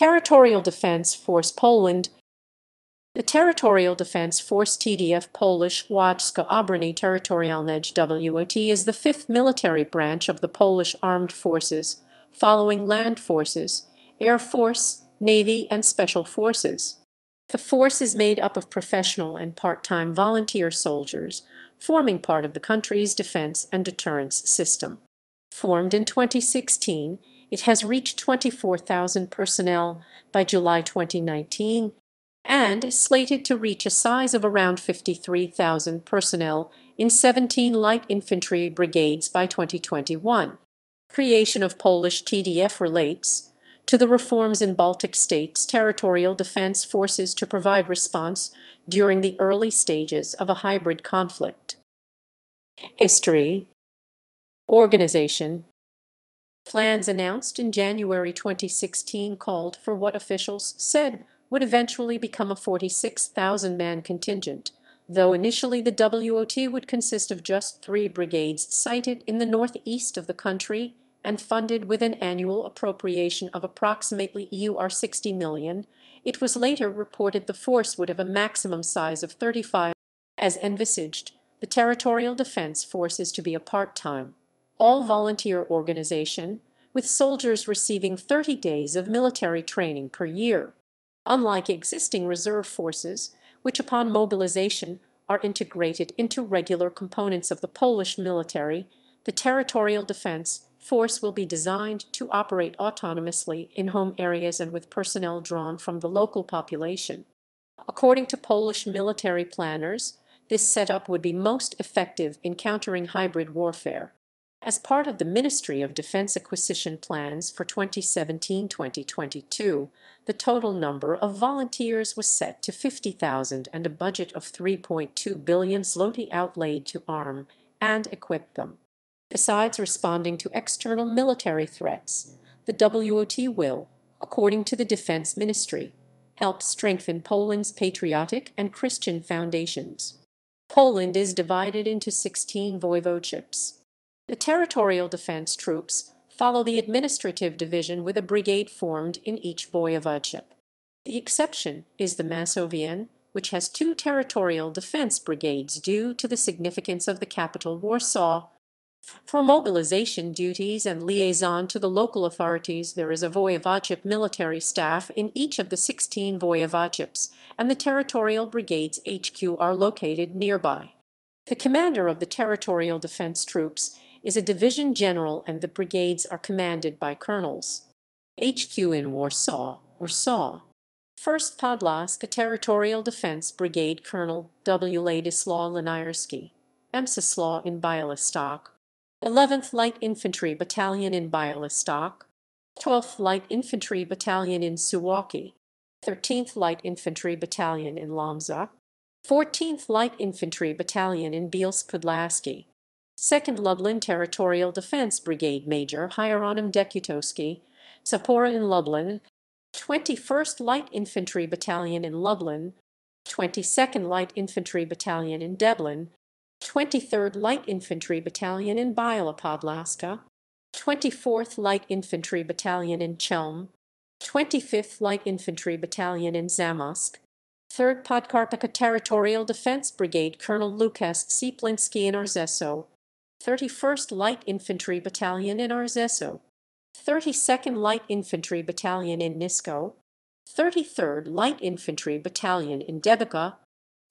Territorial Defense Force Poland The Territorial Defense Force TDF Polish Wojska Obrony Terytorialnej WOT is the fifth military branch of the Polish Armed Forces, following Land Forces, Air Force, Navy, and Special Forces. The force is made up of professional and part-time volunteer soldiers, forming part of the country's defense and deterrence system. Formed in 2016, it has reached 24,000 personnel by July 2019 and is slated to reach a size of around 53,000 personnel in 17 light infantry brigades by 2021. Creation of Polish TDF relates to the reforms in Baltic states' territorial defense forces to provide response during the early stages of a hybrid conflict. History Organization Plans announced in January 2016 called for what officials said would eventually become a 46,000-man contingent, though initially the WOT would consist of just three brigades sited in the northeast of the country and funded with an annual appropriation of approximately EUR 60 million, it was later reported the force would have a maximum size of 35. As envisaged, the Territorial Defense Force is to be a part-time, all-volunteer organization, with soldiers receiving 30 days of military training per year. Unlike existing reserve forces, which upon mobilization are integrated into regular components of the Polish military, the Territorial Defense force will be designed to operate autonomously in home areas and with personnel drawn from the local population. According to Polish military planners, this setup would be most effective in countering hybrid warfare. As part of the Ministry of Defense acquisition plans for 2017-2022, the total number of volunteers was set to 50,000 and a budget of 3.2 billion zloty outlaid to arm and equip them. Besides responding to external military threats, the WOT will, according to the Defense Ministry, help strengthen Poland's patriotic and Christian foundations. Poland is divided into 16 voivodeships. The territorial defense troops follow the administrative division with a brigade formed in each voivodeship. The exception is the Masovian, which has two territorial defense brigades due to the significance of the capital Warsaw for mobilization duties and liaison to the local authorities, there is a voivodeship military staff in each of the 16 voivodeships, and the territorial brigades HQ are located nearby. The commander of the territorial defense troops is a division general and the brigades are commanded by colonels. HQ in Warsaw, Warsaw. 1st Podlaska Territorial Defense Brigade Colonel W. Ladislaw Liniarski. Emsislaw in Bialystok, 11th Light Infantry Battalion in Bialystok, 12th Light Infantry Battalion in Suwałki, 13th Light Infantry Battalion in Lomza, 14th Light Infantry Battalion in Bielsk Podlaski, 2nd Lublin Territorial Defense Brigade Major Hieronim Dekutowski, Sapora in Lublin, 21st Light Infantry Battalion in Lublin, 22nd Light Infantry Battalion in Deblin, 23rd Light Infantry Battalion in Biała Podlaska, 24th Light Infantry Battalion in Chelm, 25th Light Infantry Battalion in Zamość, 3rd Podkarpacka Territorial Defense Brigade Colonel Łukasz Ciepliński in Arzeso, 31st Light Infantry Battalion in Arzeso, 32nd Light Infantry Battalion in Nisko, 33rd Light Infantry Battalion in Debica,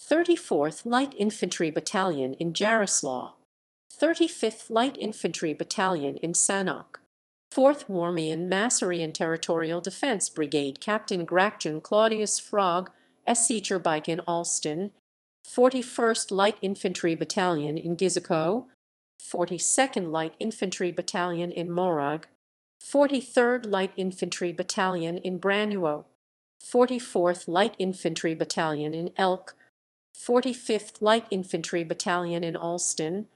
34th Light Infantry Battalion in Jaroslaw, 35th Light Infantry Battalion in Sanok, 4th Warmian Masurian Territorial Defense Brigade Captain Gracjan Claudius Frog, Esseacher Bike in Alston, 41st Light Infantry Battalion in Giżycko, 42nd Light Infantry Battalion in Morag, 43rd Light Infantry Battalion in Branuo, 44th Light Infantry Battalion in Elk, 45th Light Infantry Battalion in Alston,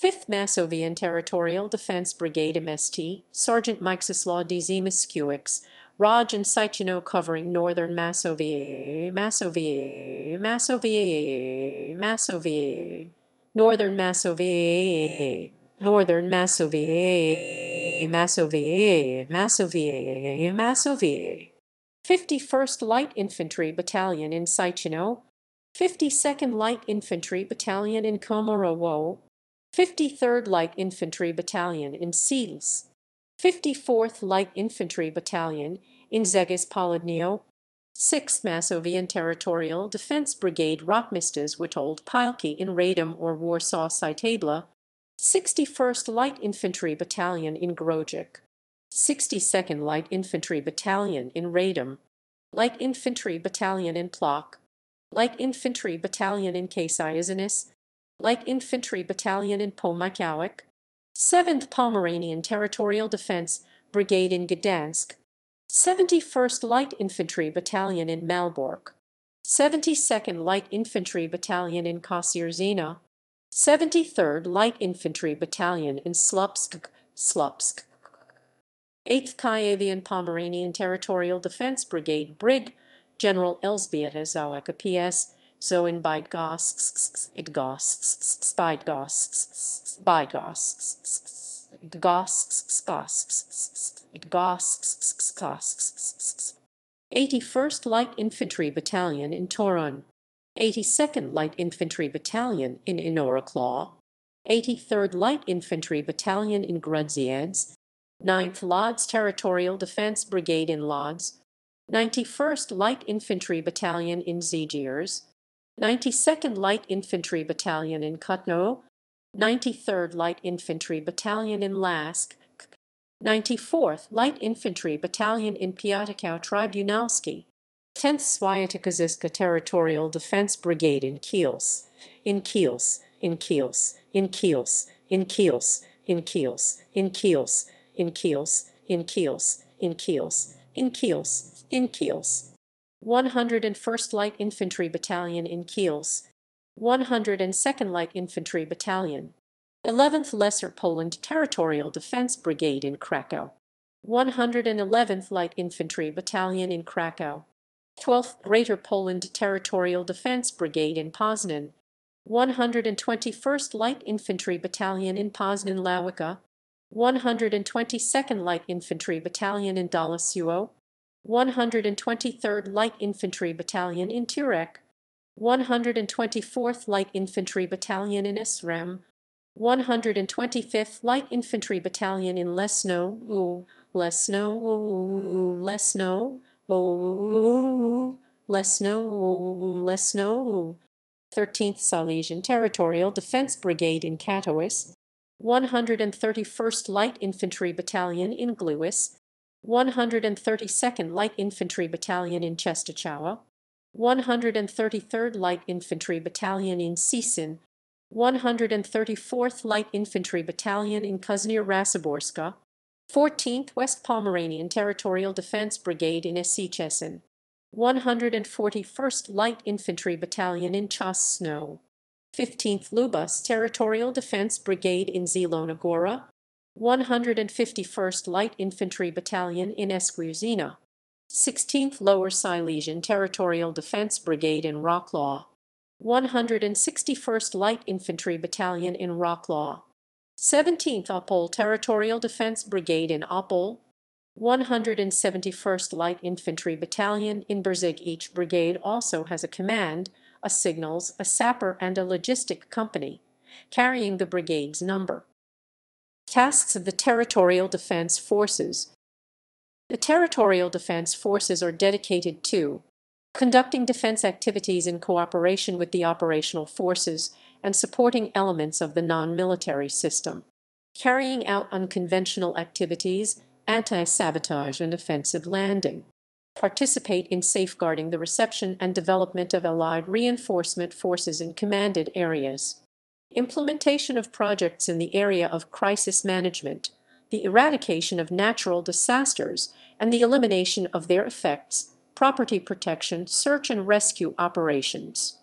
5th Masovian Territorial Defense Brigade MST, Sergeant Mieczyslaw Dziemieszkiewicz, Raj and Sychino covering northern Masovia, Masovia, Masovia, Masovia, northern Masovia, northern Masovia, Masovia, Masovia, Masovia. 51st Light Infantry Battalion in Saichino, 52nd Light Infantry Battalion in Komorowo, 53rd Light Infantry Battalion in Seals, 54th Light Infantry Battalion in Zeges Polodnio, 6th Masovian Territorial Defense Brigade Rotmistas Witold Pilecki in Radom or Warsaw Citabla, 61st Light Infantry Battalion in Grodzic, 62nd Light Infantry Battalion in Radom, Light Infantry Battalion in Plock, Light Infantry Battalion in Kasaiazanis, Light Infantry Battalion in Pomykowik, 7th Pomeranian Territorial Defense Brigade in Gdansk, 71st Light Infantry Battalion in Malbork, 72nd Light Infantry Battalion in Kościerzyna, 73rd Light Infantry Battalion in Slupsk, Slupsk. 8th Kuyavian Pomeranian Territorial Defense Brigade Brig. General Elzbieta Zawacka PS Zoin Bydgosk Idgosk Bydgosk Bydgosk Gosks, Gosks, 81st Light Infantry Battalion in Torun, 82nd Light Infantry Battalion in Inowrocław, 83rd Light Infantry Battalion in Grudziansk, 9th Lodz Territorial Defense Brigade in Lodz, 91st Light Infantry Battalion in Zigiers, 92nd Light Infantry Battalion in Kutno, 93rd Light Infantry Battalion in Lask, 94th Light Infantry Battalion in Piotrkow Trybunalski, 10th Świętokrzyska Territorial Defense Brigade in Kiels, in Kiels, in Kiels, in Kiels, in Kiels, in Kiels, in Kiels, in Kiels, in Kiels, in Kiels, in Kiels, in Kiels. 101st Light Infantry Battalion in Kiels, 102nd Light Infantry Battalion, 11th Lesser Poland Territorial Defense Brigade in Krakow, 111th Light Infantry Battalion in Krakow, 12th Greater Poland Territorial Defense Brigade in Poznan, 121st Light Infantry Battalion in Poznan Lawica, 122nd Light Infantry Battalion in Dalasuo, 123rd Light Infantry Battalion in Turek, 124th Light Infantry Battalion in Esrem, 125th Light Infantry Battalion in Lesno, Lesno, Lesno, Lesno, Lesno, 13th Silesian Territorial Defense Brigade in Katowice, 131st Light Infantry Battalion in Gliwice, 132nd Light Infantry Battalion in Czestochowa, 133rd Light Infantry Battalion in Cieszyn, 134th Light Infantry Battalion in Kuznia Raciborska, 14th West Pomeranian Territorial Defense Brigade in Esichesin, 141st Light Infantry Battalion in Chasno, 15th Lubusz Territorial Defense Brigade in Zielona Góra, 151st Light Infantry Battalion in Esquizina, 16th Lower Silesian Territorial Defense Brigade in Wroclaw, 161st Light Infantry Battalion in Wroclaw, 17th Opole Territorial Defense Brigade in Opole, 171st Light Infantry Battalion in Berzig. Each brigade also has a command, a signals, a sapper, and a logistic company, carrying the brigade's number. Tasks of the Territorial Defense Forces the Territorial Defense Forces are dedicated to conducting defense activities in cooperation with the operational forces and supporting elements of the non-military system, carrying out unconventional activities, anti-sabotage and offensive landing, participate in safeguarding the reception and development of Allied reinforcement forces in commanded areas, implementation of projects in the area of crisis management, the eradication of natural disasters, and the elimination of their effects, property protection, search and rescue operations.